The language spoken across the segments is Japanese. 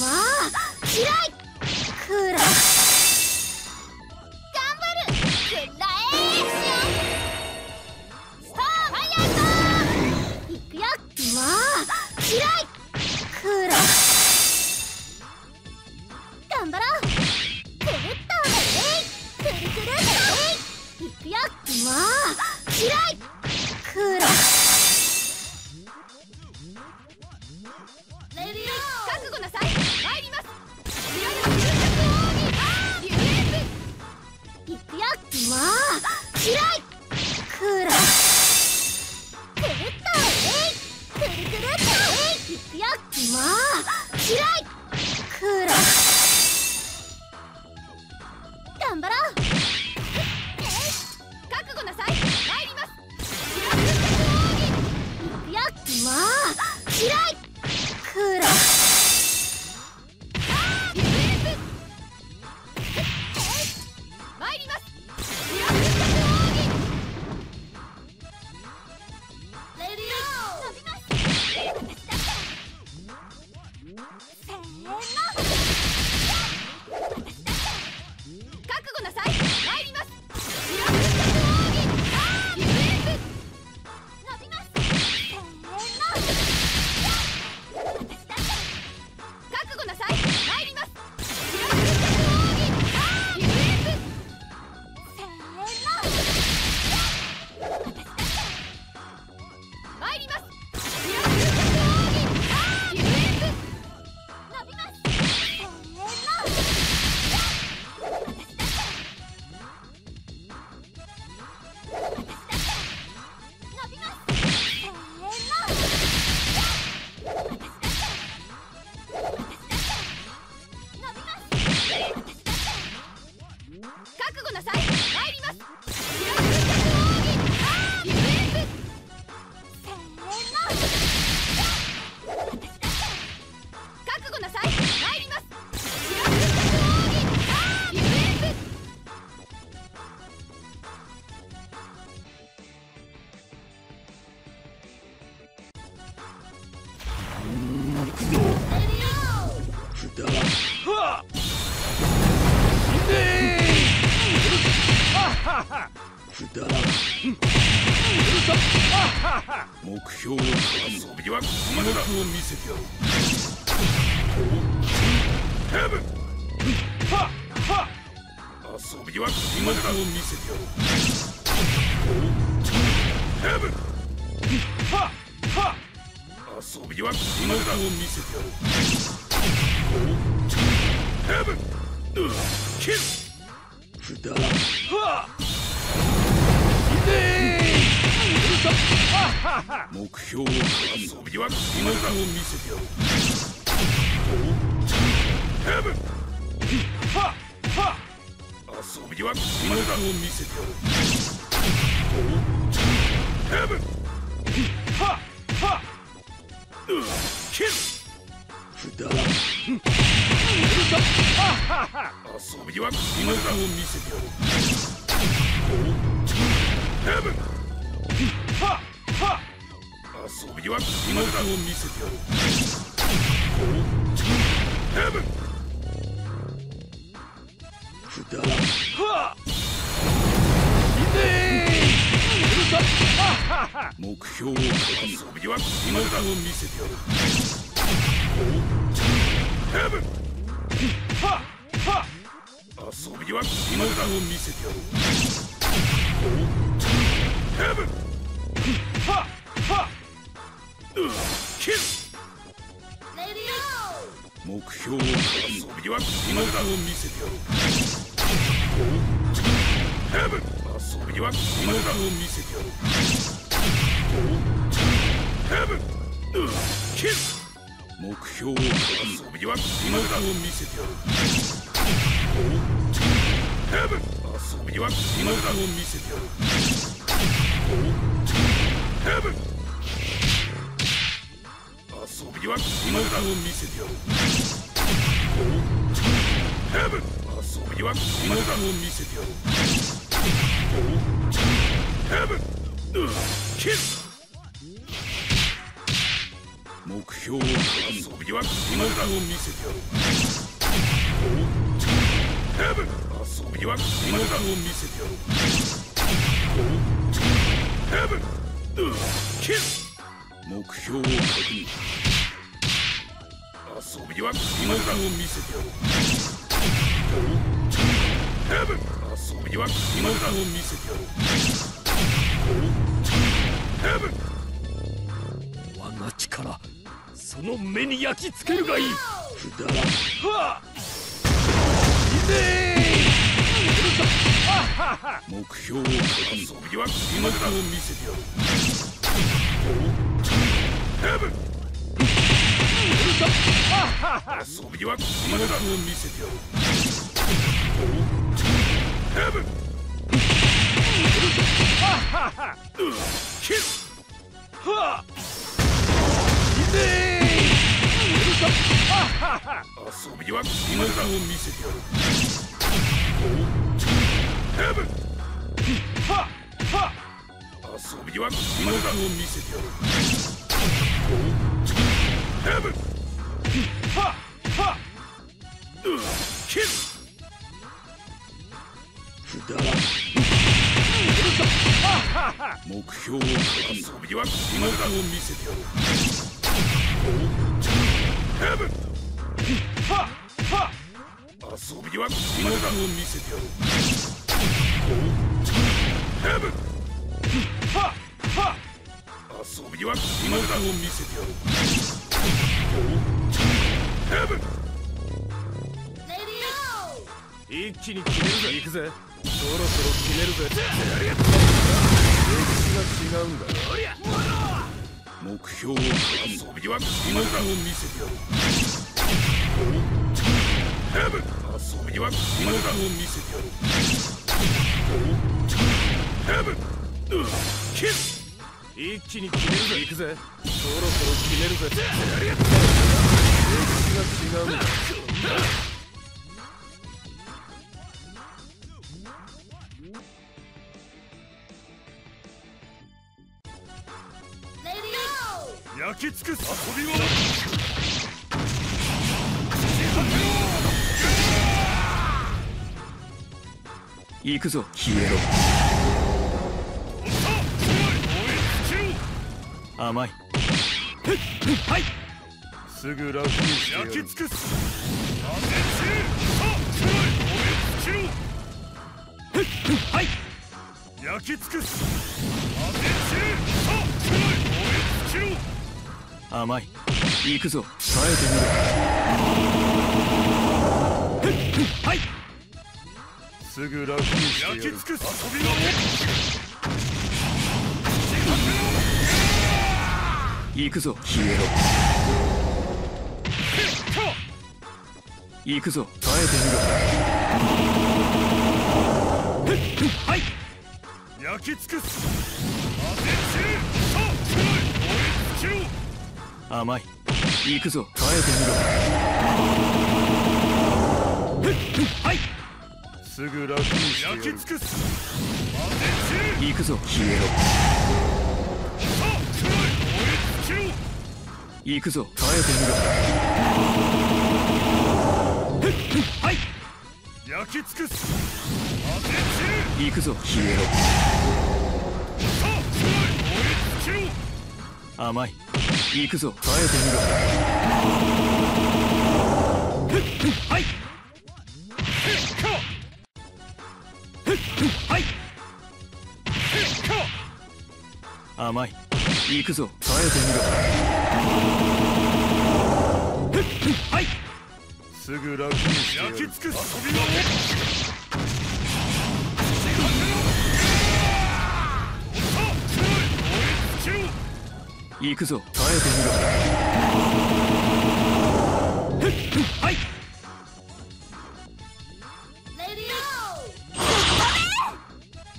まあ嫌いくら頑張るくらえスターファイアーいくよまあ嫌いくら頑張ろうくるっとえいくるくるえいいくよまあ嫌いくら嫌い。ラっともう嫌い覚悟なさい。参ります。くだ目標を遊びはここまでだを見せてやろうヘブはは遊びはここまでだを見せてやろうヘブはは遊びはここまでだを見せてやろうヘブキルくだはっ目標を遊びは記録を見せてやろう。ヘブンはは遊びは記録を見せてやろうヘブンははキルくだ遊びは記録を見せてやろうヘブン遊びはここまでだを見せてやるヘブン札はっ目標を確認遊びはここまでだを見せてやるヘブンはは遊びはここまでだを見せてやるヘブンは目標を確認遊びはここまでだを見せてやる。ヘブン遊びはここまでだを見せてやる。ヘブンキル目標を確認遊びはここまでだを見せてやる。ヘブン遊びはここまでだを見せてやる。ヘブン遊びはここまでだを見せてやるヘブン遊びはここまでだを見せてやるヘブンキル目標を遊びはここまでだを見せてやるヘブン遊びはここまでだを見せてやるヘブンキル目標を確認。遊びはここまでだを見せてやるヘブン遊びはここまでだを見せてやるヘブン我が力その目に焼き付けるがいい。札はっ目標を確認遊びはここまでだを見せてやる。ヘブン。遊びはここまでだ見せてやるヘブンキルはっ遊びはここまでだを見せてやるヘブンはっはっ遊びはここまでだを見せてやるヘブンはっはっキル札目標を確認遊びはここまでだを見せてやるヘブン遊びはここまでだを見せてやるヘブン遊びはここまでだを見せてやるヘブン一気に決めるぜ行くぜそろそろ決めるぜ歴史が違うんだ目標を確認遊びはここまでだを見せてやるヘブ一気に決めるぜ。行くぜ。そろそろ決めるぜ。歴史が違うんだ焼き尽くす遊びは行くぞ。消えろ甘い。はいすぐ楽にして焼き尽くすはい焼き尽くす甘い。行くぞ。耐えてみろはい。すぐ楽にしてやる。焼き尽くす遊び行くぞ。消えろ行くぞ。耐えてみろ。はい焼き尽くす甘い。行くぞ。耐えてみろ。はい。すぐ楽にしてやる。焼き尽くす当て散れ行くぞ。消えろ行くぞ。耐えてみろはい。焼き尽くす。当て散れ行くぞ。消えろ。さあ燃え尽きろ。甘い。行くぞ。耐えてみろはい。はい。甘い行くぞ。耐えてみろ。はいすぐ楽にしてやる焼き尽くす遊びが行くぞ。耐えてみろ。はい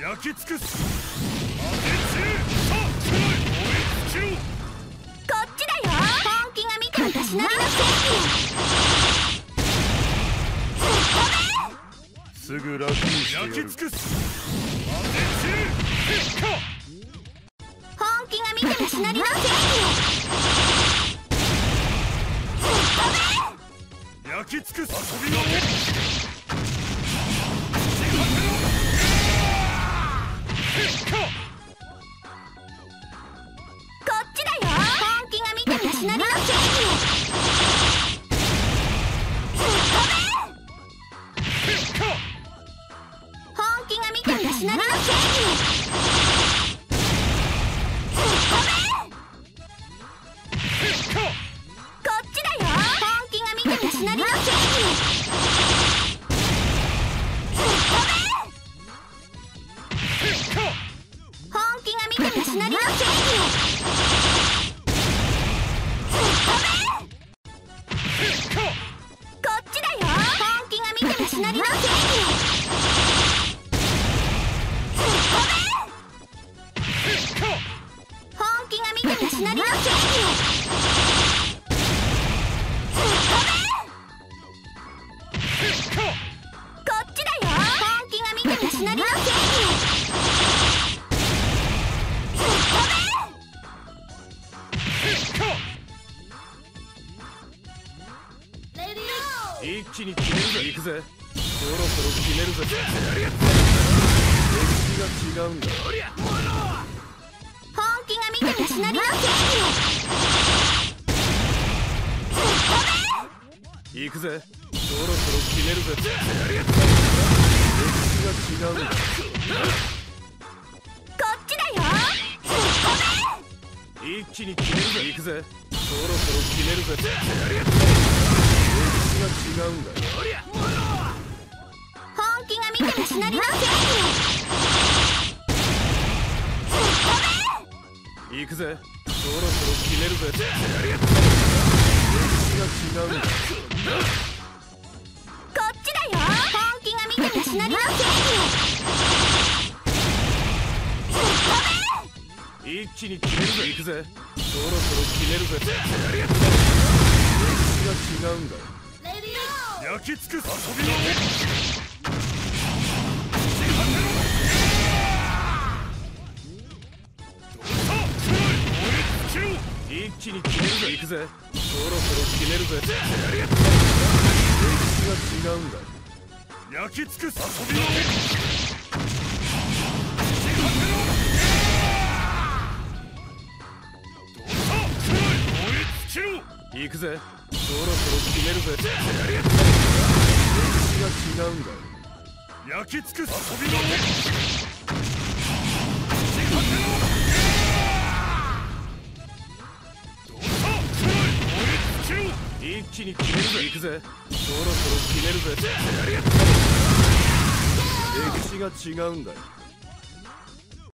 焼き尽くすえ尽きろこっちだよ本気が見て私なりのすぐ楽にしてやる焼き尽くす当て散れ結果本気が見て私なりの正焼き尽くす遊びが結果なりの正一気に決めるぜ行くぜそろそろ決めるぜ歴史が違うんだ本気が見て私なりの正行くぜ。そろそろ決めるぜ。歴史が違うんだこっちだよ一気に決めるぜ。行くぜ。そろそろ決めるぜ。歴史が違うんだ本気が見て私なりの正行くぜ。そろそろ決めるぜ。歴史が違うんだなりの正一気に。決めるぜ行くぜそろそろ決めるぜ。歴史が違うんだ焼き尽くす遊びがさあ燃え尽きろ一気に決めるぜ行くぜそろそろ決めるぜ。歴史が違うんだ焼き尽くす遊びがさあ燃え尽きろ行くぜそろそろ決めるぜ歴史が違うんだ焼き尽くす遊びの一気に決めるぜ。行くぜ。そろそろ決めるぜ。歴史が違うんだ